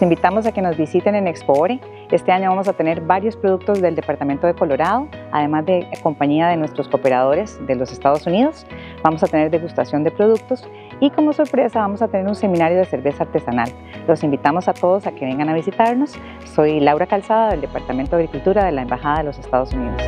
Invitamos a que nos visiten en Expoore. Este año vamos a tener varios productos del Departamento de Colorado, además de compañía de nuestros cooperadores de los Estados Unidos. Vamos a tener degustación de productos y como sorpresa vamos a tener un seminario de cerveza artesanal. Los invitamos a todos a que vengan a visitarnos. Soy Laura Calzada del Departamento de Agricultura de la Embajada de los Estados Unidos.